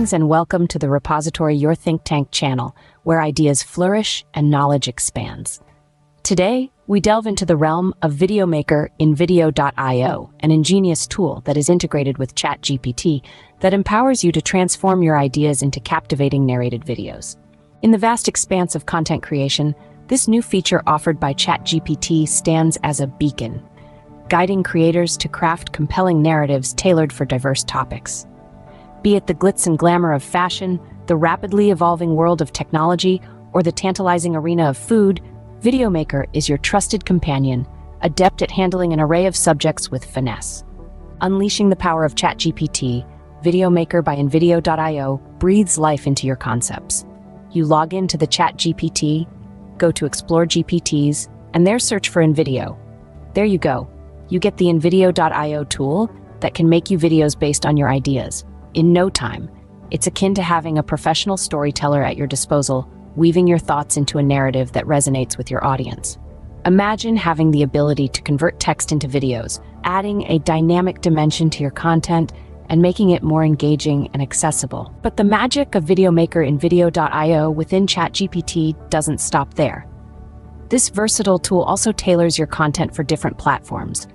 Greetings and welcome to the repository Your Think Tank channel, where ideas flourish and knowledge expands. Today, we delve into the realm of VideoMaker InVideo.io, an ingenious tool that is integrated with ChatGPT that empowers you to transform your ideas into captivating narrated videos. In the vast expanse of content creation, this new feature offered by ChatGPT stands as a beacon, guiding creators to craft compelling narratives tailored for diverse topics. Be it the glitz and glamour of fashion, the rapidly evolving world of technology, or the tantalizing arena of food, Videomaker is your trusted companion, adept at handling an array of subjects with finesse. Unleashing the power of ChatGPT, Videomaker by InVideo.io breathes life into your concepts. You log into the ChatGPT, go to Explore GPTs, and there search for InVideo. There you go. You get the InVideo.io tool that can make you videos based on your ideas in no time. It's akin to having a professional storyteller at your disposal, weaving your thoughts into a narrative that resonates with your audience. Imagine having the ability to convert text into videos, adding a dynamic dimension to your content and making it more engaging and accessible. But the magic of VideoMaker InVideo.io within ChatGPT doesn't stop there. This versatile tool also tailors your content for different platforms.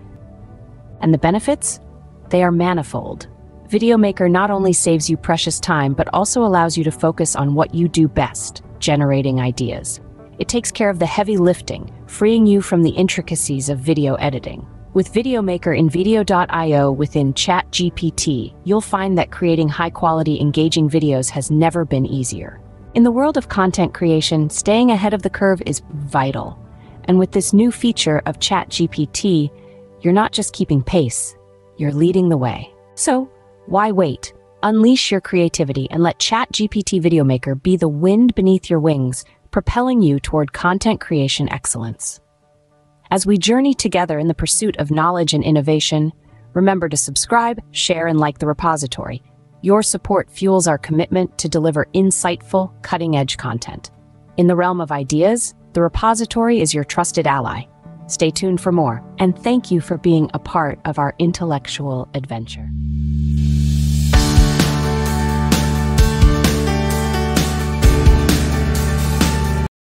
And the benefits? They are manifold. VideoMaker not only saves you precious time, but also allows you to focus on what you do best, generating ideas. It takes care of the heavy lifting, freeing you from the intricacies of video editing. With VideoMaker InVideo.io within ChatGPT, you'll find that creating high-quality, engaging videos has never been easier. In the world of content creation, staying ahead of the curve is vital. And with this new feature of ChatGPT, you're not just keeping pace, you're leading the way. So, why wait? Unleash your creativity and let ChatGPT Videomaker be the wind beneath your wings, propelling you toward content creation excellence. As we journey together in the pursuit of knowledge and innovation, remember to subscribe, share, and like the repository. Your support fuels our commitment to deliver insightful, cutting-edge content. In the realm of ideas, the repository is your trusted ally. Stay tuned for more, and thank you for being a part of our intellectual adventure.